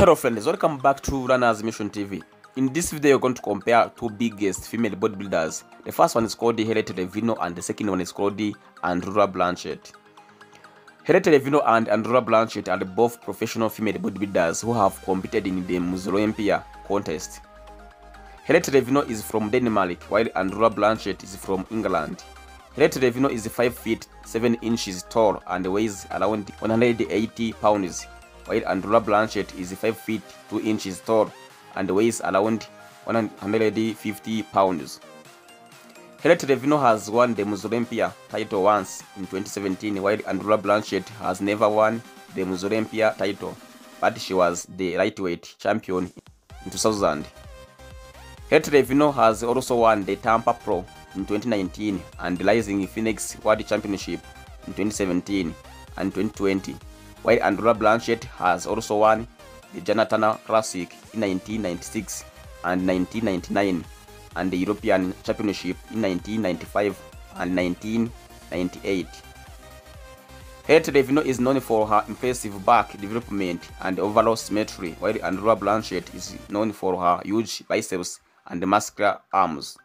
Hello friends, welcome back to Learners Mission TV. In this video, we're going to compare two biggest female bodybuilders. The first one is called Helle Trevino and the second one is called Andrulla Blanchette. Helle Trevino and Andrulla Blanchette are both professional female bodybuilders who have competed in the Ms. Olympia contest. Helle Trevino is from Denmark while Andrura Blanchett is from England. Helle Trevino is 5 feet 7 inches tall and weighs around 180 pounds while Andrulla Blanchette is 5 feet 2 inches tall and weighs around 150 pounds. Helle Trevino has won the Ms. Olympia title once in 2017 while Andrulla Blanchette has never won the Ms. Olympia title but she was the lightweight champion in 2000. Helle Trevino has also won the Tampa Pro in 2019 and the Rising Phoenix World Championship in 2017 and 2020 while Andrea Blanchett has also won the Janatana Classic in 1996 and 1999 and the European Championship in 1995 and 1998. Hele Revino is known for her impressive back development and overall symmetry, while Andrea Blanchett is known for her huge biceps and muscular arms.